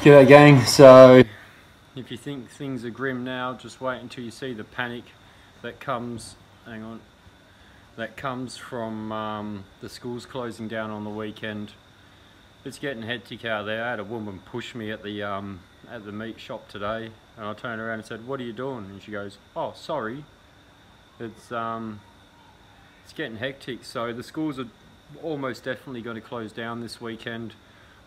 G'day gang, so if you think things are grim now, just wait until you see the panic that comes, hang on, that comes from um, the schools closing down on the weekend. It's getting hectic out there. I had a woman push me at the um, at the meat shop today and I turned around and said, what are you doing? And she goes, oh sorry, it's, um, it's getting hectic. So the schools are almost definitely going to close down this weekend.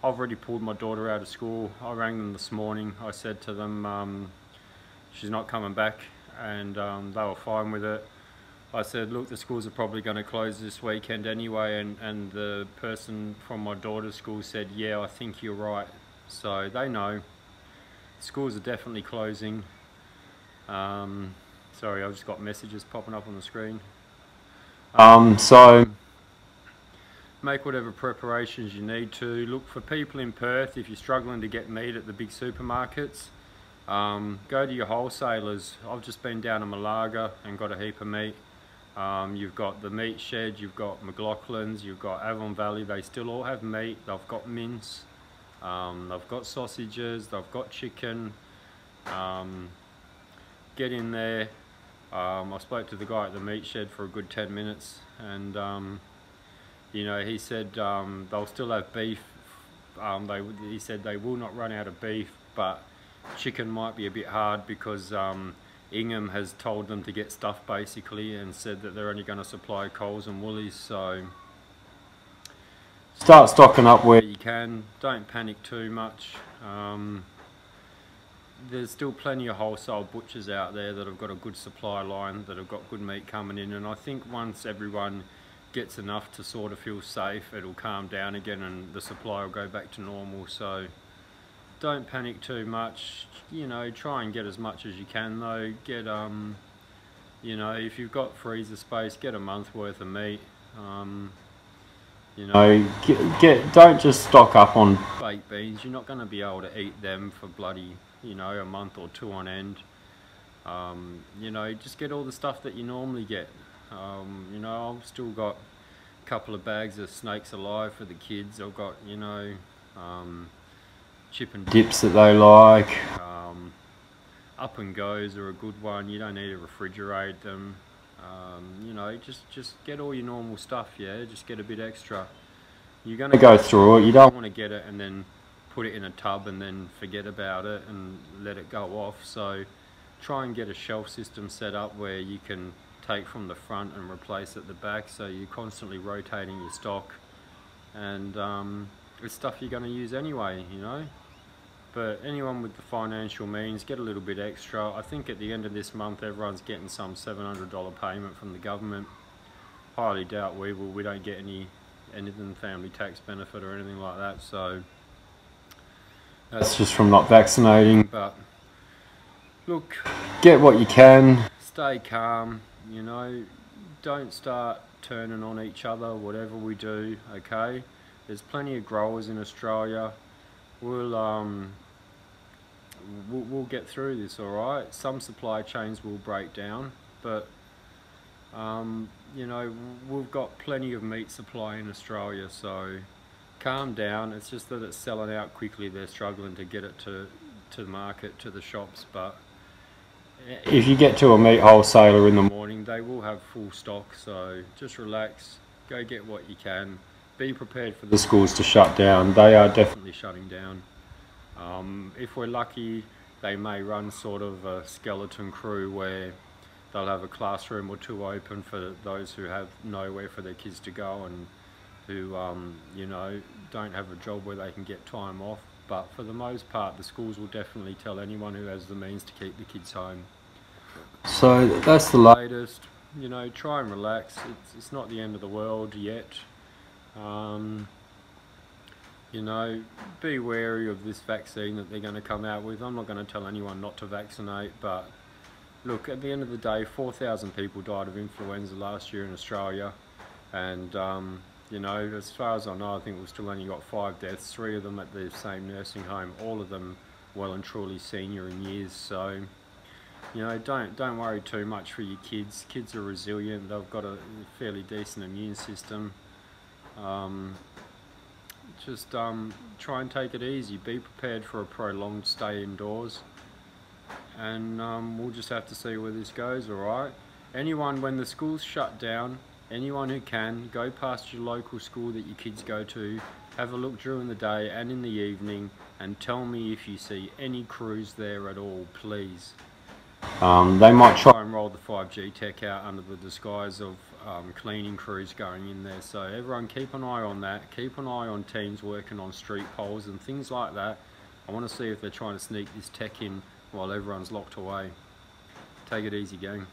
I've already pulled my daughter out of school. I rang them this morning. I said to them um, she's not coming back and um, they were fine with it. I said, look, the schools are probably going to close this weekend anyway and, and the person from my daughter's school said, yeah, I think you're right. So they know. Schools are definitely closing. Um, sorry, I've just got messages popping up on the screen. Um, so make whatever preparations you need to. Look for people in Perth if you're struggling to get meat at the big supermarkets. Um, go to your wholesalers. I've just been down to Malaga and got a heap of meat. Um, you've got the meat shed, you've got McLaughlin's, you've got Avon Valley. They still all have meat. They've got mince, um, they've got sausages, they've got chicken. Um, get in there. Um, I spoke to the guy at the meat shed for a good 10 minutes and um, you know, he said um, they'll still have beef. Um, they, he said they will not run out of beef, but chicken might be a bit hard because um, Ingham has told them to get stuff basically and said that they're only going to supply Coles and Woolies. So start stocking up where you can. Don't panic too much. Um, there's still plenty of wholesale butchers out there that have got a good supply line, that have got good meat coming in, and I think once everyone gets enough to sort of feel safe, it'll calm down again and the supply will go back to normal. So don't panic too much. You know, try and get as much as you can though. Get, um, you know, if you've got freezer space, get a month worth of meat. Um, you know, get, get, don't just stock up on baked beans. You're not going to be able to eat them for bloody, you know, a month or two on end. Um, you know, just get all the stuff that you normally get. Um, you know, I've still got a couple of bags of snakes alive for the kids. I've got, you know, um, chip and dips that they like. Um, up and goes are a good one. You don't need to refrigerate them. Um, you know, just just get all your normal stuff. Yeah, just get a bit extra. You're gonna go through it. You don't want to get it and then put it in a tub and then forget about it and let it go off. So try and get a shelf system set up where you can take from the front and replace at the back. So you're constantly rotating your stock. And um, it's stuff you're going to use anyway you know? But anyone with the financial means get a little bit extra. I think at the end of this month everyone's getting some $700 payment from the government. Highly doubt we will. We don't get any anything family tax benefit or anything like that. So that's just from not vaccinating. But look get what you can. stay calm you know, don't start turning on each other, whatever we do, okay? There's plenty of growers in Australia. We'll, um, we'll, we'll get through this, all right? Some supply chains will break down, but, um, you know, we've got plenty of meat supply in Australia, so calm down. It's just that it's selling out quickly. They're struggling to get it to, to the market, to the shops, but if you get to a meat wholesaler in the morning, they will have full stock. So just relax, go get what you can. Be prepared for the schools to shut down. They are definitely shutting down. Um, if we're lucky, they may run sort of a skeleton crew where they'll have a classroom or two open for those who have nowhere for their kids to go and who, um, you know, don't have a job where they can get time off but for the most part the schools will definitely tell anyone who has the means to keep the kids home. So that's the latest, you know, try and relax, it's, it's not the end of the world yet. Um, you know, be wary of this vaccine that they're going to come out with. I'm not going to tell anyone not to vaccinate, but look, at the end of the day, 4,000 people died of influenza last year in Australia, and um, you know, as far as I know, I think we've still only got five deaths, three of them at the same nursing home, all of them well and truly senior in years. So, you know, don't don't worry too much for your kids. Kids are resilient. They've got a fairly decent immune system. Um, just um, try and take it easy. Be prepared for a prolonged stay indoors. And um, we'll just have to see where this goes, alright? Anyone, when the school's shut down, anyone who can, go past your local school that your kids go to, have a look during the day and in the evening, and tell me if you see any crews there at all, please. Um, they might try and roll the 5G tech out under the disguise of um, cleaning crews going in there. So everyone keep an eye on that. Keep an eye on teams working on street poles and things like that. I want to see if they're trying to sneak this tech in while everyone's locked away. Take it easy, gang.